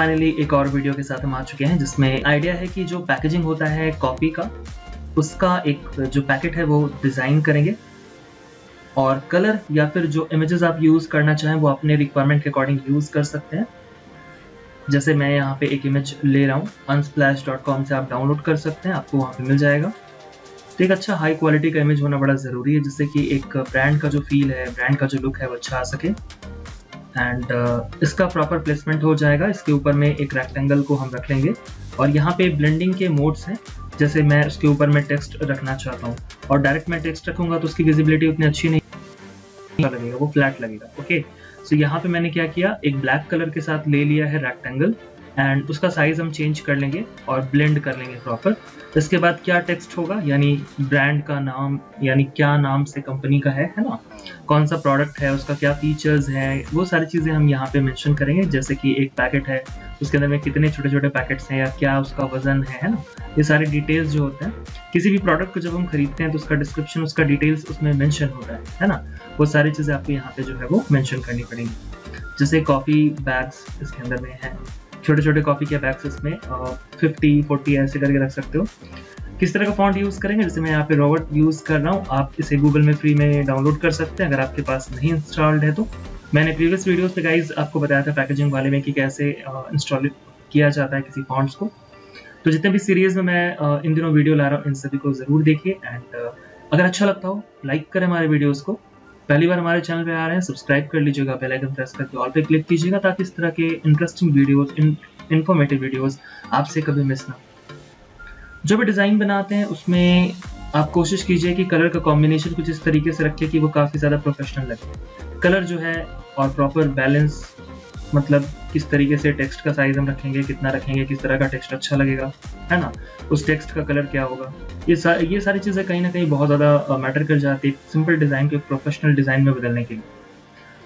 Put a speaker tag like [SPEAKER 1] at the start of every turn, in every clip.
[SPEAKER 1] Finally एक और video के साथ हम आ चुके हैं, जिसमें आइडिया है कि जो पैकेजिंग होता है कॉपी का, उसका एक जो पैकेट है वो डिज़ाइन करेंगे। और कलर या फिर जो इमेजेस आप यूज़ करना चाहें, वो अपने रिक्वायरमेंट के अकॉर्डिंग यूज़ कर सकते हैं। जैसे मैं यहाँ पे एक इमेज ले रहा हूँ unsplash.com से आप डाउनलोड कर सकते हैं, आपको वहाँ पे मिल जाएगा। तो एक अच्छा हाई क्वालिटी का इमेज होना बड़ा ज़रूरी है, जिससे कि एक ब्रांड का जो फील है ब्रांड का जो लुक है, वो अच्छा आ सके। एंड uh, इसका प्रॉपर प्लेसमेंट हो जाएगा। इसके ऊपर में एक रेक्टेंगल को हम रख लेंगे और यहाँ पे ब्लेंडिंग के मोड्स हैं। जैसे मैं उसके ऊपर में टेक्स्ट रखना चाहता हूँ। और डायरेक्ट मैं टेक्स्ट रखूँगा तो उसकी विजिबिलिटी उतनी अच्छी नहीं लगेगा। वो फ्लैट लगेगा। ओके सो यहाँ पे मैंने क्या किया? एक ब्लैक कलर के साथ ले लिया है रेक्टेंगल एंड उसका साइज़ हम चेंज कर लेंगे और ब्लेंड कर लेंगे प्रॉपर इसके बाद क्या टेक्स्ट होगा? यानी ब्रांड का नाम, यानी क्या नाम से कंपनी का है है ना? कौन सा प्रोडक्ट है, उसका क्या फीचर्स है? वो सारी चीज़ें हम यहाँ पे मेंशन करेंगे, जैसे कि एक पैकेट है, उसके अंदर में कितने छोटे छोटे पैकेट्स हैं या क्या उसका वज़न है है ना? ये सारे डिटेल्स जो होते हैं, किसी भी प्रोडक्ट को जब हम खरीदते हैं तो उसका डिस्क्रिप्शन उसका डिटेल्स उसमें मैंशन होता है है ना? वो सारी चीज़ें आपको यहाँ पे जो है वो मैंशन करनी पड़ेंगी। जैसे कॉफ़ी बैग्स इसके अंदर में है। छोटे छोटे कॉपी के बैग्स इसमें फिफ्टी फोर्टी ऐसे करके रख सकते हो। किस तरह का फॉन्ट यूज़ करेंगे? जैसे मैं यहाँ पे रॉबर्ट यूज़ कर रहा हूँ, आप इसे गूगल में फ्री में डाउनलोड कर सकते हैं, अगर आपके पास नहीं इंस्टॉल्ड है तो। मैंने प्रीवियस वीडियोस पे गाइज़ आपको बताया था पैकेजिंग वाले में कि कैसे इंस्टॉल किया जाता है किसी फॉन्ट्स को। तो जितने भी सीरीज़ में मैं इन दिनों वीडियो ला रहा हूँ, इन सभी को ज़रूर देखिए एंड अगर अच्छा लगता हो लाइक करें हमारे वीडियोज़ को। पहली बार हमारे चैनल पे आ रहे हैं, सब्सक्राइब कर लीजिएगा, बेल आइकन प्रेस करके और पे क्लिक कीजिएगा ताकि इस तरह के इंटरेस्टिंग वीडियोस इन्फॉर्मेटिव वीडियोस आपसे कभी मिस ना जो भी डिज़ाइन बनाते हैं, उसमें आप कोशिश कीजिए कि कलर का कॉम्बिनेशन कुछ इस तरीके से रखें कि वो काफ़ी ज़्यादा प्रोफेशनल लगे। कलर जो है और प्रॉपर बैलेंस मतलब किस तरीके से टेक्स्ट का साइज़ हम रखेंगे कितना रखेंगे किस तरह का टेक्स्ट अच्छा लगेगा है ना? उस टेक्स्ट का कलर क्या होगा? ये सा, ये सारी चीज़ें कहीं ना कहीं बहुत ज़्यादा मैटर कर जाती है सिंपल डिज़ाइन को प्रोफेशनल डिज़ाइन में बदलने के लिए।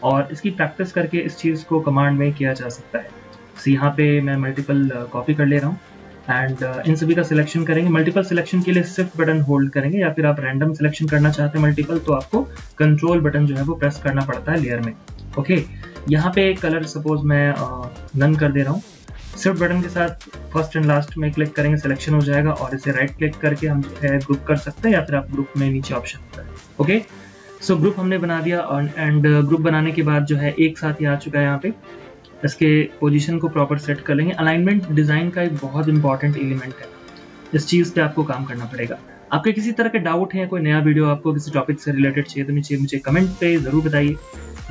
[SPEAKER 1] और इसकी प्रैक्टिस करके इस चीज़ को कमांड में किया जा सकता है। So, यहाँ पे मैं मल्टीपल कॉपी कर ले रहा हूँ एंड इन सभी का सिलेक्शन करेंगे। मल्टीपल सिलेक्शन के लिए सिर्फ़ बटन होल्ड करेंगे या फिर आप रैंडम सिलेक्शन करना चाहते हैं मल्टीपल तो आपको कंट्रोल बटन जो है वो प्रेस करना पड़ता है लेयर में। ओके okay, यहाँ पे कलर सपोज़ मैं नन कर दे रहा हूँ। सिर्फ़ बटन के साथ फ़र्स्ट एंड लास्ट में क्लिक करेंगे सिलेक्शन हो जाएगा और इसे राइट क्लिक करके हम जो है ग्रुप कर सकते हैं या फिर आप ग्रुप में नीचे ऑप्शन होता है ओके सो ग्रुप हमने बना दिया एंड ग्रुप बनाने के बाद जो है एक साथ ही आ चुका है यहाँ पे। इसके पोजीशन को प्रॉपर सेट कर लेंगे। अलाइनमेंट डिज़ाइन का एक बहुत इंपॉर्टेंट एलिमेंट है। इस चीज़ पे आपको काम करना पड़ेगा। आपके किसी तरह के डाउट हैं, कोई नया वीडियो आपको किसी टॉपिक से रिलेटेड चाहिए तो नीचे मुझे कमेंट पे ज़रूर बताइए।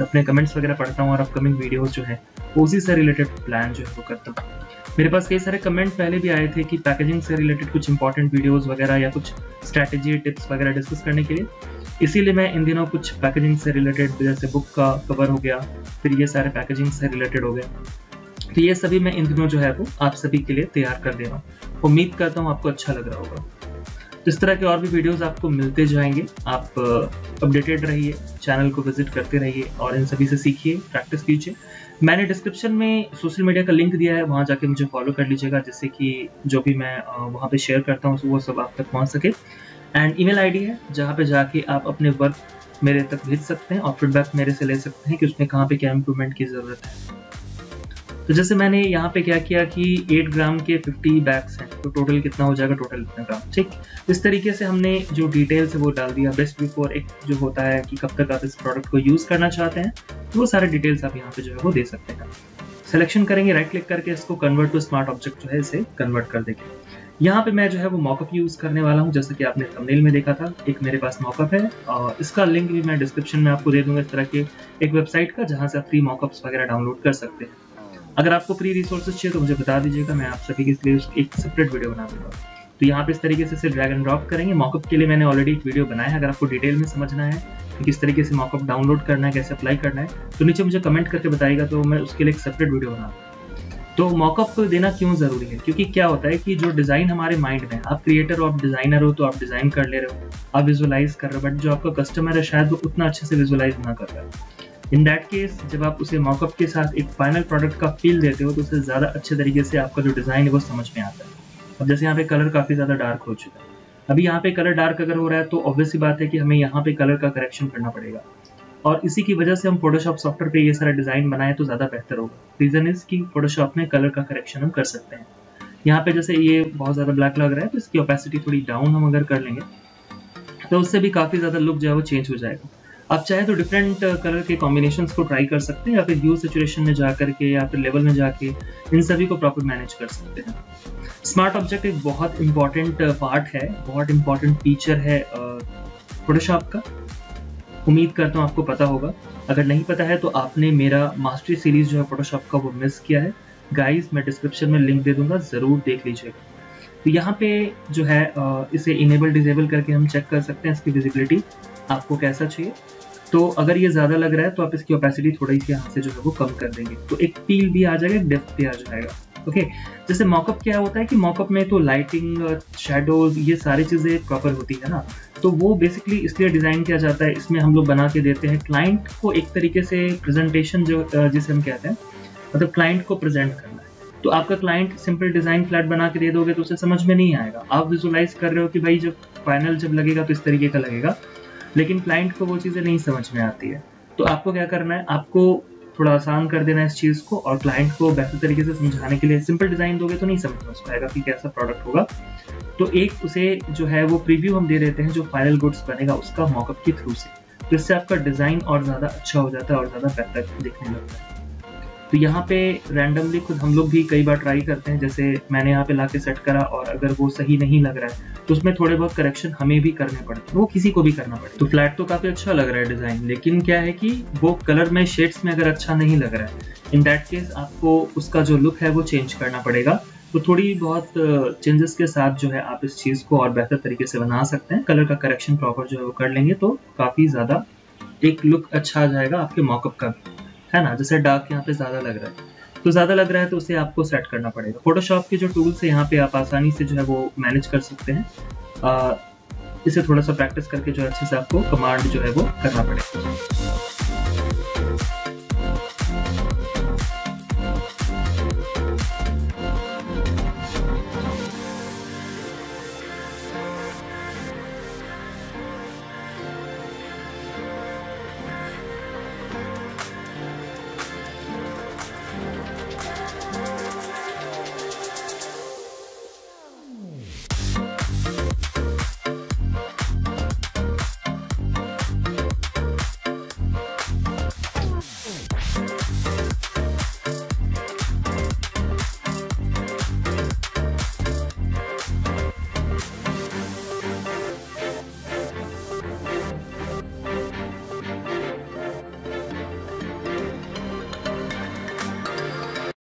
[SPEAKER 1] अपने कमेंट्स वगैरह पढ़ता हूँ और अपकमिंग वीडियोस जो है उसी से रिलेटेड प्लान जो है वो करता हूँ। मेरे पास कई सारे कमेंट पहले भी आए थे कि पैकेजिंग से रिलेटेड कुछ इंपॉर्टेंट वीडियोस वगैरह या कुछ स्ट्रैटेजी टिप्स वगैरह डिस्कस करने के लिए। इसीलिए मैं इन दिनों कुछ पैकेजिंग से रिलेटेड जैसे बुक का कवर हो गया, फिर ये सारे पैकेजिंग से रिलेटेड हो गए। तो ये सभी मैं इन दिनों जो है वो आप सभी के लिए तैयार कर दे रहा हूँ। उम्मीद करता हूँ आपको अच्छा लग रहा होगा। इस तरह के और भी वीडियोस आपको मिलते जाएँगे। आप अपडेटेड रहिए चैनल को विज़िट करते रहिए और इन सभी से सीखिए प्रैक्टिस कीजिए। मैंने डिस्क्रिप्शन में सोशल मीडिया का लिंक दिया है, वहाँ जाके मुझे फॉलो कर लीजिएगा, जिससे कि जो भी मैं वहाँ पे शेयर करता हूँ, वो सब आप तक पहुँच सके। एंड ईमेल आईडी है, जहाँ पे जाके आप अपने वर्क मेरे तक भेज सकते हैं और फीडबैक मेरे से ले सकते हैं कि उसमें कहाँ पे क्या इम्प्रूवमेंट की ज़रूरत है। तो जैसे मैंने यहाँ पे क्या किया कि 8 ग्राम के 50 बैग्स हैं तो टोटल कितना हो जाएगा? टोटल कितना ग्राम ठीक? इस तरीके से हमने जो डिटेल्स है वो डाल दिया। बेस्ट बिफोर एक जो होता है कि कब तक आप इस प्रोडक्ट को यूज़ करना चाहते हैं तो वो सारे डिटेल्स आप यहाँ पे जो है वो दे सकते हैं। सिलेक्शन करेंगे राइट क्लिक करके इसको कन्वर्ट टू स्मार्ट ऑब्जेक्ट जो है इसे कन्वर्ट कर देंगे। यहाँ पे मैं जो है वो मॉकअप यूज़ करने वाला हूँ, जैसे कि आपने थंबनेल में देखा था। एक मेरे पास मॉकअप है, और इसका लिंक भी मैं डिस्क्रिप्शन में आपको दे दूँगा इस तरह के एक वेबसाइट का, जहाँ से आप फ्री मॉकअप्स वगैरह डाउनलोड कर सकते हैं। अगर आपको फ्री रिसोर्सेज चाहिए तो मुझे बता दीजिएगा, मैं आप सभी के लिए एक सेपरेट वीडियो बना दूँगा। तो यहाँ पे इस तरीके से ड्रैग एंड ड्रॉप करेंगे। मॉकअप के लिए मैंने ऑलरेडी एक वीडियो बनाया है, अगर आपको डिटेल में समझना है कि किस तरीके से मॉकअप डाउनलोड करना है, कैसे अप्लाई करना है तो नीचे मुझे कमेंट करके बताएगा तो मैं उसके लिए एक सेपरेट वीडियो बना तो मॉकअप देना क्यों ज़रूरी है? क्योंकि क्या होता है कि जो डिज़ाइन हमारे माइंड में आप क्रिएटर हो, आप डिज़ाइनर हो तो आप डिज़ाइन कर ले रहे हो, आप विजुलाइज कर रहे हो बट जो आपका कस्टमर है, शायद वो उतना अच्छे से विजुलाइज ना कर रहा है इन दैट केस जब आप उसे मॉकअप के साथ एक फाइनल प्रोडक्ट का फील देते हो तो उसे ज़्यादा अच्छे तरीके से आपका जो डिज़ाइन है, वो समझ में आता है। अब जैसे यहाँ पे कलर काफ़ी ज़्यादा डार्क हो चुका है। अभी यहाँ पे कलर डार्क अगर हो रहा है तो ऑब्वियसली बात है कि हमें यहाँ पे कलर का करेक्शन करना पड़ेगा। और इसी की वजह से हम फोटोशॉप सॉफ्टवेयर पे ये सारा डिज़ाइन बनाए तो ज़्यादा बेहतर होगा। रीजन इज़ कि फोटोशॉप में कलर का करेक्शन हम कर सकते हैं। यहाँ पे जैसे ये बहुत ज़्यादा ब्लैक लग रहा है तो इसकी ओपेसिटी थोड़ी डाउन हम अगर कर लेंगे तो उससे भी काफ़ी ज़्यादा लुक जो है वो चेंज हो जाएगा। आप चाहे तो डिफरेंट कलर के कॉम्बिनेशन को ट्राई कर सकते हैं या फिर व्यू सिचुएशन में जाकर के या फिर लेवल में जाके इन सभी को प्रॉपर मैनेज कर सकते हैं। स्मार्ट ऑब्जेक्ट एक बहुत इंपॉर्टेंट पार्ट है, बहुत इंपॉर्टेंट फीचर है फोटोशॉप का। उम्मीद करता हूँ आपको पता होगा। अगर नहीं पता है तो आपने मेरा मास्टरी सीरीज़ जो है फोटोशॉप का वो मिस किया है। गाइस मैं डिस्क्रिप्शन में लिंक दे दूँगा, ज़रूर देख लीजिएगा। तो यहाँ पे जो है इसे इनेबल डिजेबल करके हम चेक कर सकते हैं इसकी विजिबिलिटी आपको कैसा चाहिए? तो अगर ये ज़्यादा लग रहा है तो आप इसकी ओपेसिटी थोड़ी सी यहाँ से जो है वो कम कर देंगे। तो एक पील भी आ जाएगा डेप्थ भी आ जाएगा। ओके जैसे मॉकअप क्या होता है कि मॉकअप में तो लाइटिंग शेडोज ये सारी चीज़ें प्रॉपर होती है ना? तो वो बेसिकली इसलिए डिज़ाइन किया जाता है, इसमें हम लोग बना के देते हैं। क्लाइंट को एक तरीके से प्रेजेंटेशन जो जिसे हम कहते हैं मतलब क्लाइंट को प्रेजेंट करना। तो आपका क्लाइंट सिंपल डिज़ाइन फ्लैट बना के दे दोगे तो उसे समझ में नहीं आएगा। आप विजुलाइज कर रहे हो कि भाई जब फाइनल जब लगेगा तो इस तरीके का लगेगा, लेकिन क्लाइंट को वो चीज़ें नहीं समझ में आती है। तो आपको क्या करना है? आपको थोड़ा आसान कर देना है इस चीज़ को और क्लाइंट को बेहतर तरीके से समझाने के लिए सिंपल डिज़ाइन दोगे तो नहीं समझ पाएगा कि कैसा प्रोडक्ट होगा। तो एक उसे जो है वो प्रीव्यू हम दे देते हैं जो फाइनल गुड्स बनेगा उसका मॉकअप के थ्रू से। तो इससे आपका डिज़ाइन और ज़्यादा अच्छा हो जाता है और ज़्यादा बेहतर दिखने लगता है। तो यहाँ पे रैंडमली खुद हम लोग भी कई बार ट्राई करते हैं, जैसे मैंने यहाँ पे लाके सेट करा और अगर वो सही नहीं लग रहा है तो उसमें थोड़े बहुत करेक्शन हमें भी करने पड़ते हैं, वो किसी को भी करना पड़े तो फ्लैट तो काफ़ी अच्छा लग रहा है डिज़ाइन लेकिन क्या है कि वो कलर में शेड्स में अगर अच्छा नहीं लग रहा है इन दैट केस आपको उसका जो लुक है वो चेंज करना पड़ेगा। तो थोड़ी बहुत चेंजेस के साथ जो है आप इस चीज़ को और बेहतर तरीके से बना सकते हैं। कलर का करेक्शन प्रॉपर जो है वो कर लेंगे तो काफ़ी ज़्यादा एक लुक अच्छा आ जाएगा आपके मॉकअप का है ना, जैसे डार्क यहाँ पे ज़्यादा लग रहा है। तो ज़्यादा लग रहा है तो उसे आपको सेट करना पड़ेगा। फोटोशॉप के जो टूल्स है, यहाँ पे आप आसानी से जो है वो मैनेज कर सकते हैं। इसे थोड़ा सा प्रैक्टिस करके जो अच्छे से आपको कमांड जो है वो करना पड़ेगा।